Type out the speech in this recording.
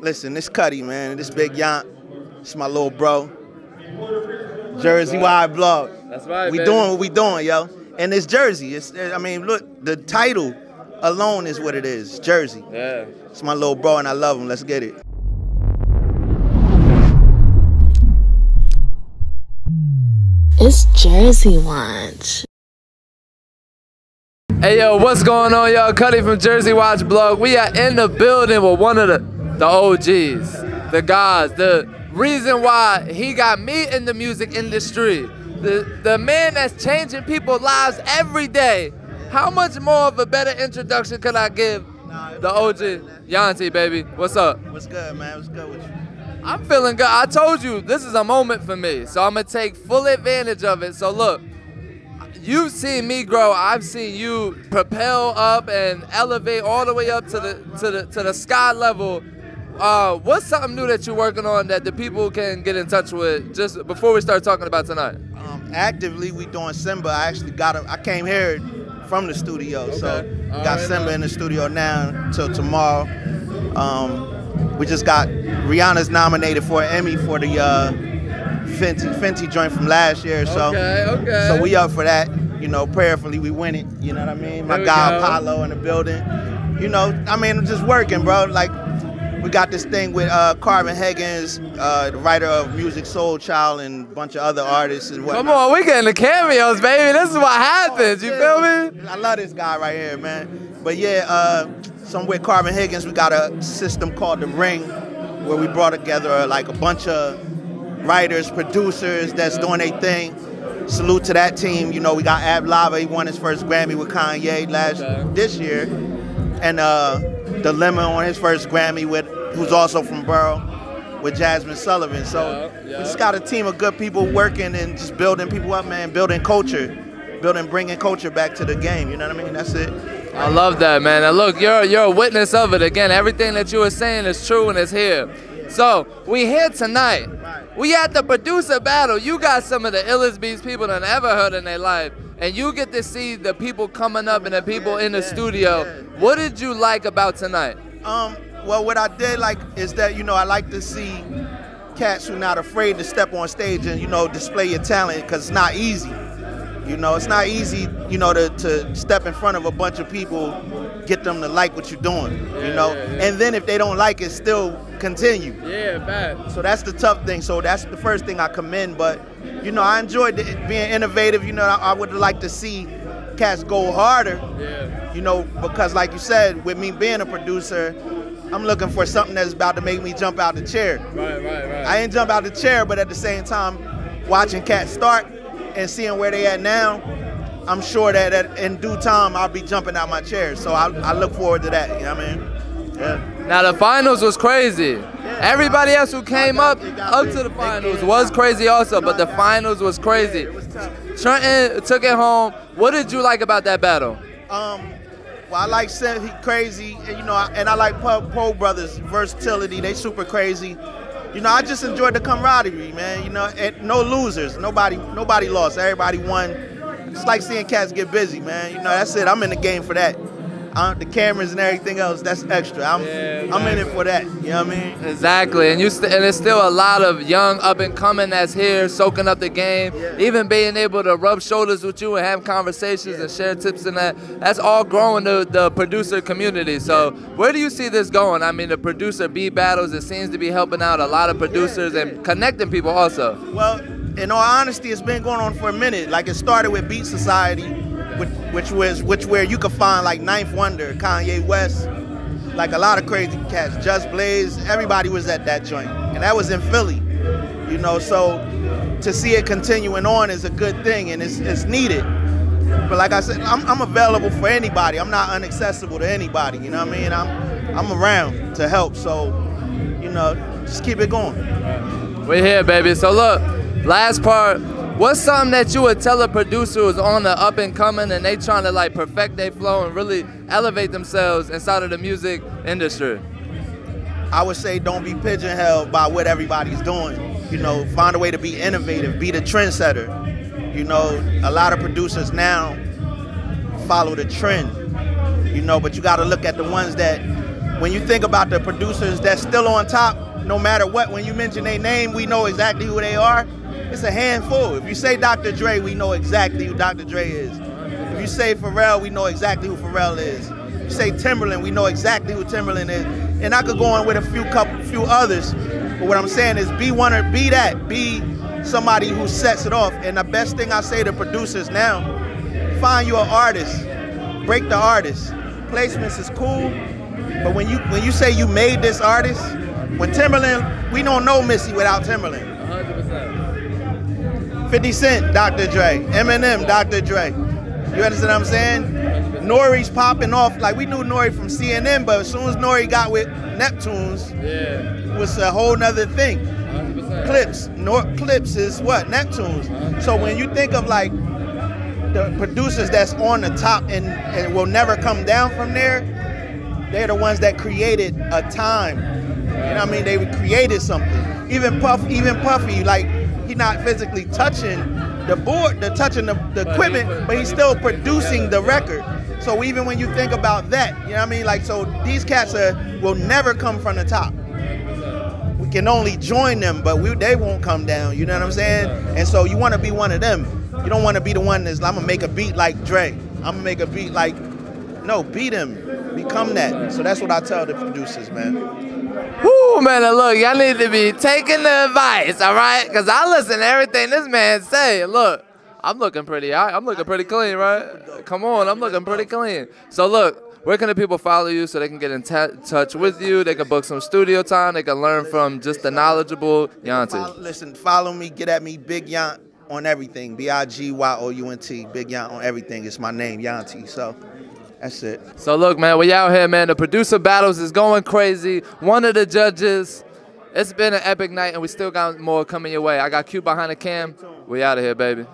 Listen, this Cutty, man. This Big Yount. It's my little bro. Jersey Watch Blog. That's right. We baby. doing what we doing, yo. And it's Jersey. It's I mean, look, the title alone is what it is. Jersey. Yeah. It's my little bro and I love him. Let's get it. It's Jersey Watch. Hey yo, what's going on, y'all? Cutty from Jersey Watch Blog. We are in the building with one of the the OGs, the guys, the reason why he got me in the music industry, the the man that's changing people's lives every day. How much more of a better introduction could I give nah, the OG Yountie, baby? What's up? What's good, man? What's good with you? I'm feeling good. I told you this is a moment for me, so I'm gonna take full advantage of it. So look, you've seen me grow. I've seen you propel up and elevate all the way up to the to the to the sky level. Uh, what's something new that you're working on that the people can get in touch with just before we start talking about tonight? Um, actively, we doing Simba. I actually got a, I came here from the studio, so Okay. we All got right, Simba now. in the studio now till tomorrow. Um, we just got Rihanna's nominated for an Emmy for the uh, Fenty Fenty joint from last year. So Okay, okay. so we up for that. You know, prayerfully we win it. You know what I mean? My guy go. Apollo in the building. You know, I mean, just working, bro. Like we got this thing with uh, Carvin Haggins, uh, the writer of Musiq Soulchild, and a bunch of other artists and whatnot. Come on, we getting the cameos, baby. This is what happens. You feel me? I love this guy right here, man. But yeah, uh, some with Carvin Haggins, we got a system called the Ring, where we brought together uh, like a bunch of writers, producers that's doing their thing. Salute to that team. You know, we got Ab Lava. He won his first Grammy with Kanye last Okay. this year, and uh, Dilemma on his first Grammy with who's also from Borough with Jazmine Sullivan. So Yeah, yeah. we just got a team of good people working and just building people up, man. Building culture, building, bringing culture back to the game. You know what I mean? That's it. I love that, man. And look, you're you're a witness of it. Again, everything that you were saying is true and is here. So we here tonight. We at the producer battle. You got some of the illest beats people done ever heard in their life, and you get to see the people coming up and the people in the yeah, studio. yeah. What did you like about tonight? Um, well, what I did like is that you know I like to see cats who are not afraid to step on stage and you know display your talent because it's not easy. You know, it's not easy. You know, to, to step in front of a bunch of people, get them to like what you're doing. Yeah, you know, yeah, yeah. and then if they don't like it, still continue. Yeah, bad. So that's the tough thing. So that's the first thing I commend. But you know, I enjoyed being innovative. You know, I, I would like to see cats go harder. Yeah. You know, because like you said, with me being a producer, I'm looking for something that's about to make me jump out the chair. Right, right, right. I ain't jump out the chair, but at the same time, watching cats start and seeing where they at now, I'm sure that at, in due time I'll be jumping out my chair. So I, I look forward to that. You know what I mean? Yeah. Now the finals was crazy. Everybody else who came up up to the finals was crazy also, but the finals was crazy. Trenton took it home. What did you like about that battle? Um, well, I like Seth, he crazy, and you know, and I like Po Poe Brothers versatility. They super crazy. You know, I just enjoyed the camaraderie, man. You know, and no losers. Nobody, nobody lost. Everybody won. It's like seeing cats get busy, man. You know, that's it. I'm in the game for that. Uh, the cameras and everything else, that's extra. I'm, Yeah, I'm in it for that. You know what I mean? Exactly, and you st- and there's still a lot of young up and coming that's here, soaking up the game. Yeah. Even being able to rub shoulders with you and have conversations and share tips and that. That's all growing the, the producer community. So where do you see this going? I mean, the producer beat battles. It seems to be helping out a lot of producers yeah. and connecting people also. Well, in all honesty, it's been going on for a minute. Like it started with Beat Society, which, which was which where you could find like Ninth Wonder, Kanye West, like a lot of crazy cats, Just Blaze. Everybody was at that joint, and that was in Philly. You know, so to see it continuing on is a good thing, and it's it's needed. But like I said, I'm, I'm available for anybody. I'm not inaccessible to anybody. You know what I mean? I'm I'm around to help. So, you know, just keep it going. We're here, baby. So look, last part. What's something that you would tell a producer who's on the up and coming and they trying to like perfect their flow and really elevate themselves inside of the music industry? I would say don't be pigeonholed by what everybody's doing. You know, find a way to be innovative, be the trendsetter. You know, a lot of producers now follow the trend. You know, but you got to look at the ones that when you think about the producers that's still on top, no matter what, when you mention their name, we know exactly who they are. It's a handful. If you say Dr. Dre, we know exactly who Dr. Dre is. If you say Pharrell, we know exactly who Pharrell is. If you say Timbaland, we know exactly who Timbaland is. And I could go on with a few couple, few others. But what I'm saying is, be one or be that. Be somebody who sets it off. And the best thing I say to producers now, find you an artist. Break the artist. Placements is cool, but when you when you say you made this artist, when Timbaland, we don't know Missy without Timbaland. 100%. 50 Cent, Dr. Dre. Eminem, Dr. Dre. You understand what I'm saying? Nori's popping off. Like we knew Nori from CNN, but as soon as Nori got with Neptunes, Yeah. it was a whole nother thing. 100%. Clipse. Nor- Clipse is what? Neptunes. So when you think of like the producers that's on the top and, and will never come down from there, they're the ones that created a time. You know what I mean? They created something. Even Puff, even Puffy, like he not physically touching the board, the touching the, the equipment, but he's he still producing the record. So even when you think about that, you know what I mean? Like so these cats are will never come from the top we can only join them, but we, they won't come down. You know what I'm saying? And so you want to be one of them. You don't want to be the one that's I'm gonna make a beat like Dre. I'm gonna make a beat like no, beat him, become that. So that's what I tell the producers, man. Woo, man, look, y'all need to be taking the advice, all right? Because I listen to everything this man say. Look, I'm looking pretty? I'm looking pretty clean, right? Come on, I'm looking pretty clean. So look, where can the people follow you so they can get in touch with you? They can book some studio time. They can learn from just the knowledgeable Yountie. listen, follow me, get at me, Big Yount on everything. B I G Y O U N T, Big Yount on everything. It's my name, Yountie. So that's it. So look, man, we out here, man. The producer battles is going crazy. One of the judges. It's been an epic night, and we still got more coming your way. I got Que behind the cam. We out of here, baby.